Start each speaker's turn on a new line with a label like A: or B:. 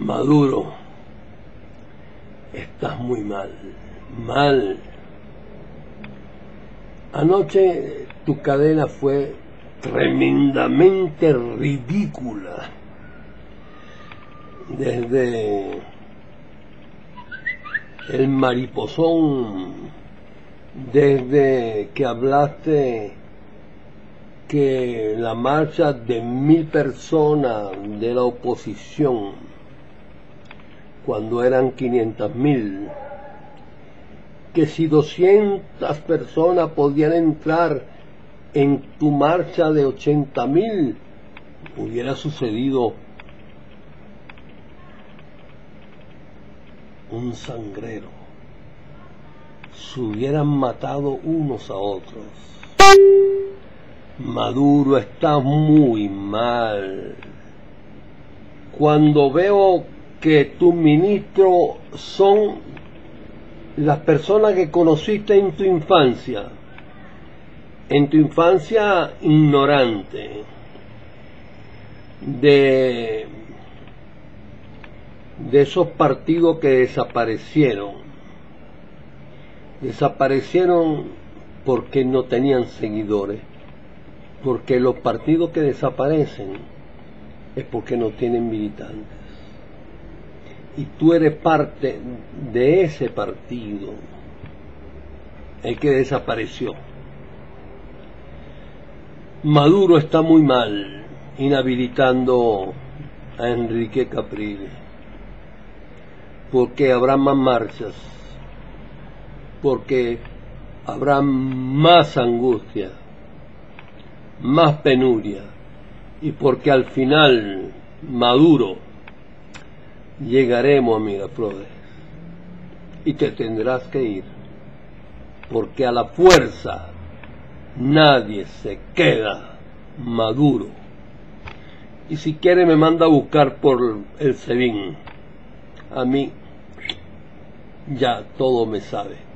A: Maduro, estás muy mal, mal. Anoche tu cadena fue tremendamente ridícula. Desde el mariposón, desde que hablaste que la marcha de mil personas de la oposición, cuando eran 500 mil, que si 200 personas podían entrar en tu marcha de 80 mil, hubiera sucedido un sangrero. Se hubieran matado unos a otros. Maduro está muy mal. Cuando veo que tus ministros son las personas que conociste en tu infancia, en tu infancia ignorante, de, de esos partidos que desaparecieron, desaparecieron porque no tenían seguidores porque los partidos que desaparecen es porque no tienen militantes. Y tú eres parte de ese partido, el que desapareció. Maduro está muy mal inhabilitando a Enrique Capriles, porque habrá más marchas, porque habrá más angustia más penuria y porque al final Maduro llegaremos a Miraflores y te tendrás que ir porque a la fuerza nadie se queda Maduro. Y si quiere me manda a buscar por el SEBIN. A mí ya todo me sabe